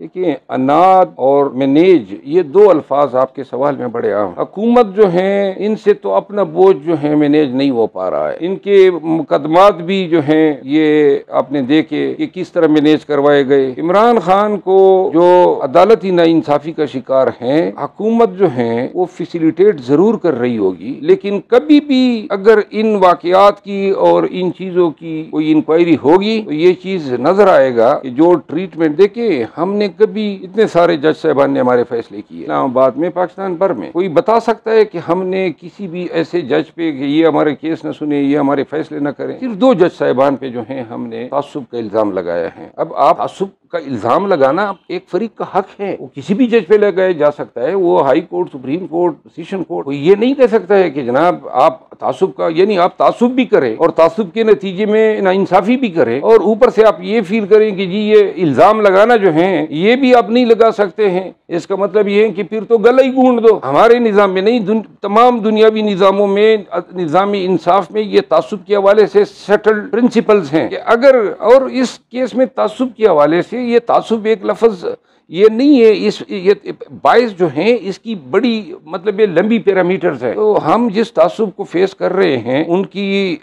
देखिए, अनाद और मैनेज, ये दो अल्फाज आपके सवाल में बड़े आम। हकूमत जो है, इनसे तो अपना बोझ जो है मैनेज नहीं हो पा रहा है। इनके मुकदमात भी जो हैं, ये आपने देखे कि किस तरह मैनेज करवाए गए। इमरान खान को जो अदालती ना इंसाफी का शिकार हैं, हकूमत जो है, वो फैसिलिटेट ज़रूर कर रही होगी। लेकिन कभी भी अगर इन वाकयात की और इन चीज़ों की कोई इंक्वायरी होगी तो ये चीज़ नज़र आएगा कि जो ट्रीटमेंट देखे, हमने कभी इतने सारे जज साहबान ने हमारे फैसले किए। इस्लामाबाद में, पाकिस्तान भर में। कोई बता सकता है कि हमने किसी भी ऐसे जज पे कि ये हमारे केस न सुने, ये हमारे फैसले न करें? सिर्फ़ दो जज साहबान पे जो है, हमने तासुब का इल्ज़ाम लगाया है। अब आप तासुब का इल्ज़ाम लगाना एक फरीक का हक है। वो किसी भी जज पे लगाया जा सकता है वो high court supreme court session court वो ये नहीं कह सकता है कि जनाब आप तासुब का यानी आप तासुब भी करें और तासुब के नतीजे में नाइंसाफ़ी भी करें और ऊपर से आप ये फील करें कि जी ये इल्ज़ाम लगाना जो है ये भी आप नहीं लगा सकते हैं। इसका मतलब ये है कि फिर तो गला ही गूंढ दो। हमारे निज़ाम में नहीं दुन, तमाम दुनियावी निज़ामों में निज़ाम इंसाफ में ये तासुब के हवाले से सेटल्ड प्रिंसिपल्स हैं कि अगर और इस केस में तासुब के हवाले से ये तासुब एक लफ्ज़ ये नहीं है इस ये बाइस जो हैं इसकी बड़ी मतलब ये लंबी पैरामीटर्स है। तो हम जिस तासुब को फेस कर रहे हैं उनकी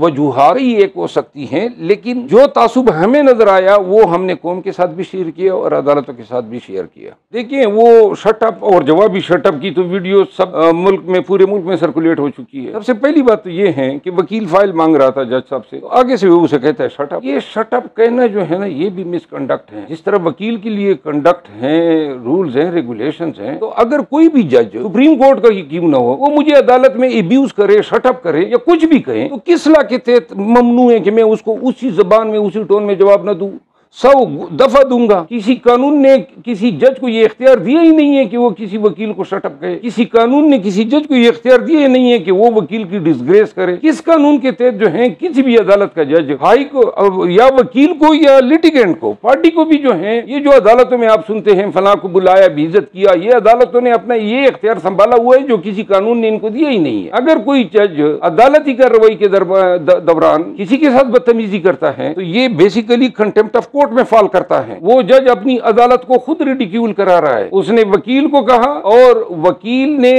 वजूहत ही एक हो सकती हैं लेकिन जो तासुब हमें नज़र आया वो हमने कौम के साथ भी शेयर किया और अदालतों के साथ भी शेयर किया। देखिए वो शटअप और जवाबी शटअप की तो वीडियो सब आ, मुल्क में पूरे मुल्क में सर्कुलेट हो चुकी है। सबसे पहली बात तो ये है कि वकील फ़ाइल मांग रहा था जज साहब से। तो आगे से वो उसे कहता है शटअप ये शटअप कहना जो है ना ये भी मिसकंडक्ट है। जिस तरह वकील के लिए कंडक्ट हैं रूल्स हैं रेगुलेशन हैं तो अगर कोई भी जज सुप्रीम कोर्ट का क्यों ना हो, वो मुझे अदालत में एब्यूज करे शटअप करे, या कुछ भी कहे तो किस ला के तहत ममनू है कि मैं उसको उसी जबान में, उसी टोन में जवाब न दूँ? सौ दफ़ा दूँगा। किसी कानून ने, किसी जज को ये इख्तियार दिया ही नहीं है कि वो किसी वकील को शटअप कहे किसी कानून ने, किसी जज को ये इख्तियार दिया ही नहीं है कि वो वकील की डिसग्रेस करे। किस कानून के तहत जो है, किसी भी अदालत का जज, हाई को या वकील को या लिटिगेंट को पार्टी को भी जो है, ये जो अदालतों में आप सुनते हैं, फला को बुलाया, बेइज्जत किया, ये अदालतों ने अपना ये इख्तियार संभाला हुआ है जो किसी कानून ने इनको दिया ही नहीं है। अगर कोई जज अदालती कार्रवाई के दौरान किसी के साथ बदतमीजी करता है तो ये basically contempt of court court में फॉल करता है। वो जज अपनी अदालत को खुद रिडिक्यूल करा रहा है। उसने वकील को कहा और वकील ने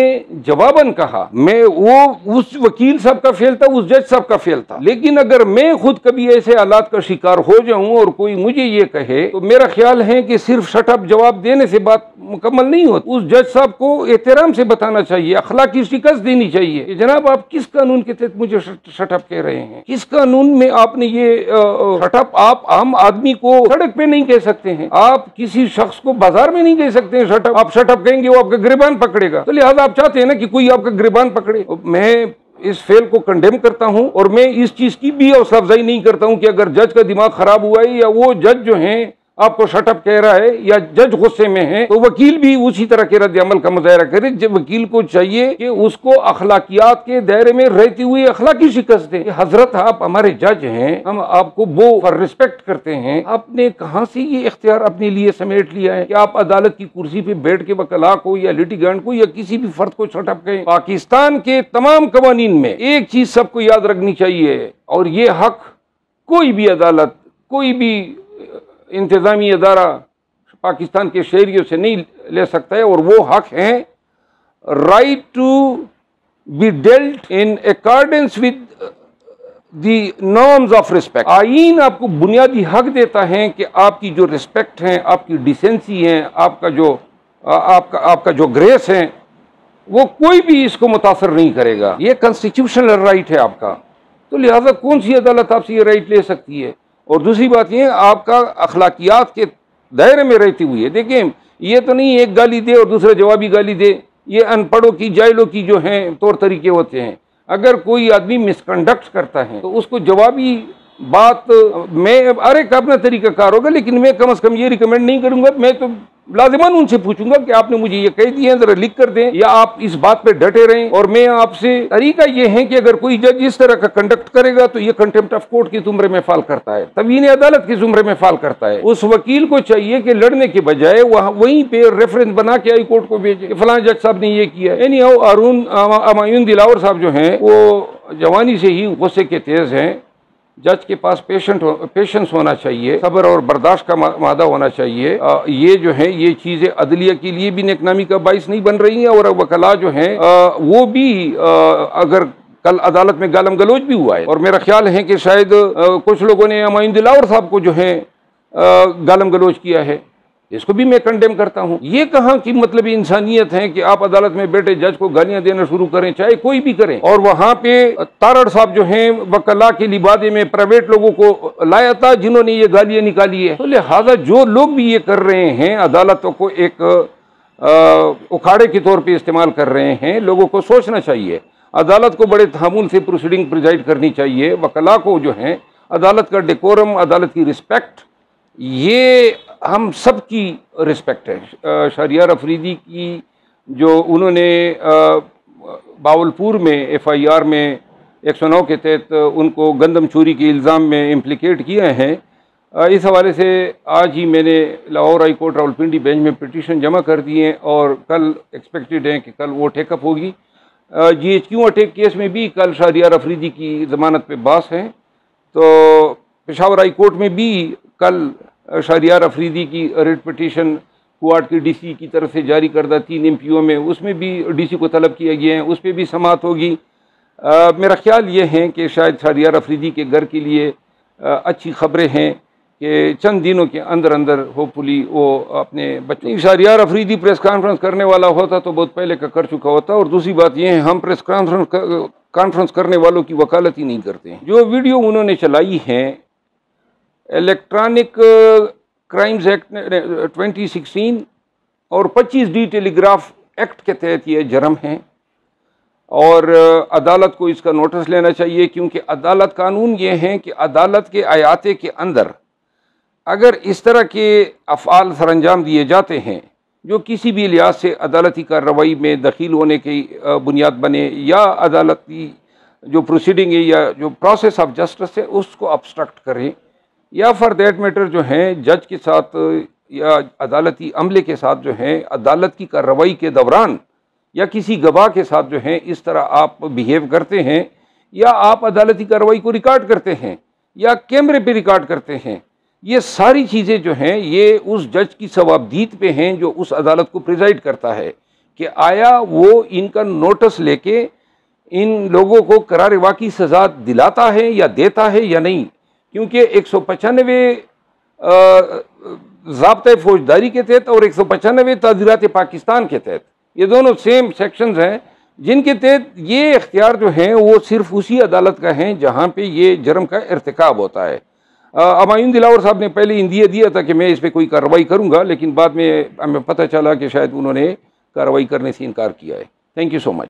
जवाबन कहा, मैं वो, उस वकील साहब का फेल था, उस जज साहब का फेल था। लेकिन अगर मैं खुद कभी ऐसे हालात का शिकार हो जाऊँ और कोई मुझे ये कहे तो मेरा ख्याल है कि सिर्फ़ शटअप जवाब देने से बात मुकम्मल नहीं होती। उस जज साहब को एहतराम से बताना चाहिए अखला की शिकस्त देनी चाहिए। कि जनाब, आप किस कानून के तहत मुझे शटअप कह रहे हैं? किस कानून में आपने ये शटअप आप आम आदमी को सड़क पे नहीं कह सकते हैं। आप किसी शख्स को बाज़ार में नहीं कह सकते हैं शटअप। आप शटअप कहेंगे वो आपका गिरबान पकड़ेगा। तो लिहाजा आप चाहते हैं ना कि कोई आपका गिरबान पकड़े। मैं इस फेल को कंडेम करता हूँ और मैं इस चीज़ की भी हौसला अफजाई नहीं करता हूँ कि अगर जज का दिमाग खराब हुआ है या वो जज जो है आपको शटअप कह रहा है या जज गुस्से में है तो वकील भी उसी तरह के रद्द अमल का मुजाहरा करे। जब वकील को चाहिए कि उसको अखलाकियात के दायरे में रहती हुई अखलाकी शिकस्त दे। हज़रत, आप हमारे जज हैं, हम आपको वो फॉर रिस्पेक्ट करते हैं। आपने कहा से ये इख्तियार अपने लिए समेट लिया है? कि आप अदालत की कुर्सी पे बैठ के वकला को या लिटिगेंट को या किसी भी फर्द को शटअप कहें? पाकिस्तान के तमाम कवानीन में एक चीज़ सबको याद रखनी चाहिए, और ये हक कोई भी अदालत, कोई भी इंतज़ामी अदारा पाकिस्तान के शहरीों से नहीं ले सकता है और वो हक है। Right to be dealt in accordance with the norms of respect आइन आपको बुनियादी हक देता है कि आपकी जो रिस्पेक्ट है, आपकी डिसेंसी है, आपका जो आपका आपका जो ग्रेस है, वो कोई भी इसको मुतासर नहीं करेगा। ये कॉन्स्टिट्यूशनल राइट है आपका। तो लिहाजा कौन सी अदालत आपसे ये राइट ले सकती है? और दूसरी बात यह आपका अखलाकियात के दायरे में रहती हुई है। देखें ये तो नहीं, एक गाली दे और दूसरा जवाबी गाली दे। ये अनपढ़ों की, जायलों की जो हैं, तौर तरीके होते हैं। अगर कोई आदमी मिसकंडक्ट करता है तो उसको जवाबी बात, मैं अरे का अपना तरीका कार होगा, लेकिन मैं कम अज़ कम ये रिकमेंड नहीं करूँगा। मैं तो लाजिमन उनसे पूछूँगा कि आपने मुझे ये कह दिए जरा लिख कर दें, या आप इस बात पे डटे रहें। और मैं आपसे, तरीका ये है कि अगर कोई जज इस तरह का कंडक्ट करेगा तो ये कंटेम्प्ट ऑफ़ कोर्ट की जुमरे में फाल करता है। तवीन अदालत की जुमरे में फाल करता है। उस वकील को चाहिए कि लड़ने के बजाय वहाँ, वहीं पे रेफरेंस बना के हाई कोर्ट को भेजे फलां जज साहब ने ये किया। यानी अरुण अमायुन दिलावर साहब जो है, वो जवानी से ही गुस्से के तेज हैं। जज के पास पेशेंट हो, पेशेंस होना चाहिए सब्र और बर्दाश्त का मादा होना चाहिए। आ, ये जो है ये चीज़ें अदलिया के लिए भी नेकनामी का बाइस नहीं बन रही हैं और वकला जो है वो भी आ, अगर कल अदालत में गालम गलोच भी हुआ है। और मेरा ख्याल है कि शायद आ, कुछ लोगों ने अमाइन दिलावर साहब को जो है गालम गलोच किया है। इसको भी मैं कंडेम करता हूँ। ये कहाँ की मतलब इंसानियत है कि आप अदालत में बैठे जज को गालियाँ देना शुरू करें, चाहे कोई भी करें। और वहाँ पे तारड़ साहब जो हैं वकला के लिबादे में प्राइवेट लोगों को लाया था, जिन्होंने ये गालियाँ निकाली है। तो लिहाजा जो लोग भी ये कर रहे हैं, अदालतों को एक उखाड़े के तौर पर इस्तेमाल कर रहे हैं, लोगों को सोचना चाहिए। अदालत को बड़े तहमुल से प्रोसीडिंग प्रिजाइड करनी चाहिए। वकला को जो है, अदालत का डेकोरम अदालत की रिस्पेक्ट ये हम सब की रिस्पेक्ट है। शरियार अफरीदी की जो उन्होंने बावलपुर में, एफआईआर में 109 के तहत उनको गंदम चोरी के इल्ज़ाम में इम्प्लिकेट किए हैं। इस हवाले से आज ही मैंने Lahore high court, Rawalpindi bench में पिटीशन जमा कर दिए और कल एक्सपेक्टेड है कि कल वो टेकअप होगी। G H Q attack case में भी कल शाहरियार अफरीदी की ज़मानत पे बास हैं। तो पेशावर हाई कोर्ट में भी कल शाहरियार अफरीदी की रिट पटिशन कुआट की डीसी की तरफ़ से जारी करदा तीन एम में उसमें भी डीसी को तलब किया गया है उस पर भी समात होगी। मेरा ख्याल ये है कि शायद शाहरियार अफरीदी के घर के लिए आ, अच्छी खबरें हैं कि चंद दिनों के अंदर अंदर होपफुली वो अपने बच्चे शाहरियार अफरीदी प्रेस कॉन्फ्रेंस करने वाला होता तो बहुत पहले का कर चुका होता और दूसरी बात यह है हम प्रेस कॉन्फ्रेंस कॉन्फ्रेंस करने वालों की वकालत ही नहीं करते हैं। जो वीडियो उन्होंने चलाई है इलेक्ट्रॉनिक क्राइम्स एक्ट 2016 और 25 डी टेलीग्राफ एक्ट के तहत ये जर्म है। और uh, अदालत को इसका नोटिस लेना चाहिए क्योंकि अदालत कानून ये है कि अदालत के आयाते के अंदर अगर इस तरह के अफ़ाल सर अंजाम दिए जाते हैं जो किसी भी लिहाज से अदालती कार्रवाई में दखील होने की uh, बुनियाद बने या अदालती जो प्रोसीडिंग है या जो प्रोसेस ऑफ़ जस्टिस है उसको अब्स्ट्रक्ट करें। या फॉर देट मैटर जो हैं, जज के साथ, या अदालती अमले के साथ जो हैं, अदालत की कार्रवाई के दौरान, या किसी गवाह के साथ जो हैं, इस तरह आप बिहेव करते हैं, या आप अदालती कार्रवाई को रिकॉर्ड करते हैं, या कैमरे पे रिकॉर्ड करते हैं, ये सारी चीज़ें जो हैं, ये उस जज की सवाबदीद पे हैं जो उस अदालत को प्रिजाइड करता है कि आया वो इनका नोटिस लेके इन लोगों को करार वाकई सज़ा दिलाता है या देता है या नहीं। क्योंकि एक सौ पचानवे जबता फौजदारी के तहत और एक सौ पचानवे तजीरत पाकिस्तान के तहत। ये दोनों सेम सेक्शंस हैं, जिनके तहत ये इख्तियार जो हैं, वो सिर्फ़ उसी अदालत का हैं, जहाँ पे ये जर्म का इरतकब होता है। अमायून दिलावर साहब ने पहले इंदिया दिया था कि मैं इस पर कोई कार्रवाई करूँगा, लेकिन बाद में हमें पता चला कि शायद उन्होंने कार्रवाई करने से इनकार किया है। Thank you so much